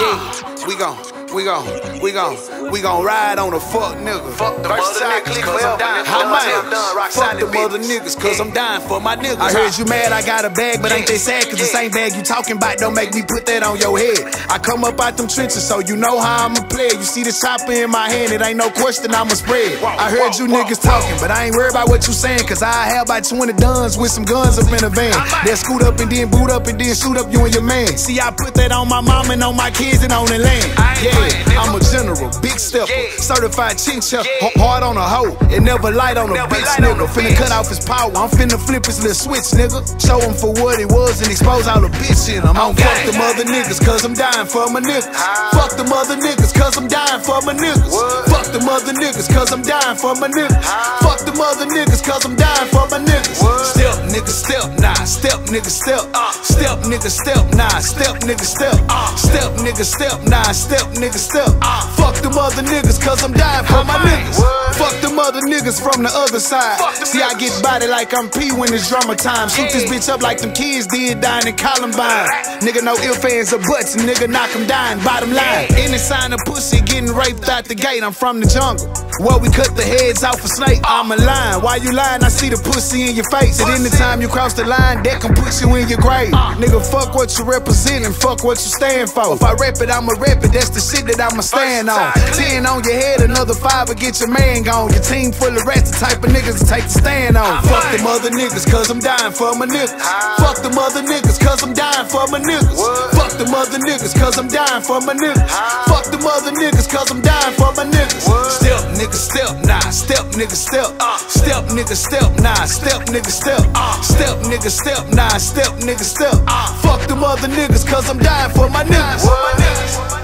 Yeah, we gon' we gon', we gon', we gon' ride on a fuck nigga. Fuck the mother niggas, cause I'm dying for my rock Fuck the mother niggas, cause I'm dying for my niggas. I heard you mad I got a bag, but ain't they sad? Cause the same bag you talking about don't make me put that on your head. I come up out them trenches, so you know how I'ma play. You see the chopper in my hand, it ain't no question I'ma spread. I heard you niggas talking, but I ain't worried about what you saying, cause I have about 20 duns with some guns up in the van. They'll scoot up and then boot up and then shoot up you and your man. See, I put that on my mom and on my kids and on the land. I ain't playing, Yeah, I'm a general, big stepper, certified chincha, Yeah. hard on a hoe, and never light on a bitch, nigga. Finna cut off his power, I'm finna flip his little switch, nigga. Show him for what it was and expose all the bitch in him. I'm Okay. fuck them other niggas, cause I'm dying for my niggas. Fuck them other niggas, cause I'm dying for my niggas. Fuck them other niggas, cause I'm dying for my niggas. Fuck them other niggas, cause I'm dying for my niggas. Nigga, step. Step, nigga, step, nah. Step, nigga, step. Step, nigga, step, nah. Step, nigga, step. Fuck them other niggas, cause I'm dying for my niggas. Fuck them other niggas from the other side. See, I get body like I'm P when it's drama time. Shoot this bitch up like them kids did dying in Columbine. Nigga, no ill fans or butts, nigga knock 'em down. Bottom line, any sign of pussy getting raped out the gate. I'm from the jungle. Where we cut the heads off a snake. I'm a lion. Why you lying? I see the pussy in your face. And anytime you cross the line, that can put you in your grave. Nigga, fuck what you represent and fuck what you stand for. If I rap it, I'ma rep it. That's the shit that I'ma stand on. Ten on your head, another five will get your man gone. Your team full of rats, the type of niggas to take the stand on. Fuck them other niggas, cause I'm dying for my niggas. Fuck them other niggas, cause I'm dying for my niggas. Fuck them other niggas, cause I'm dying for my niggas. Them other niggas, cause I'm dying for my niggas. Step, nigga, step, nah. Step, nigga, step. Uh. Step, nigga, step, nah. Step, nigga, step. Uh. Step, nigga, step, nah. Step, nigga, step. Uh. Fuck them other niggas, cause I'm dying for my niggas.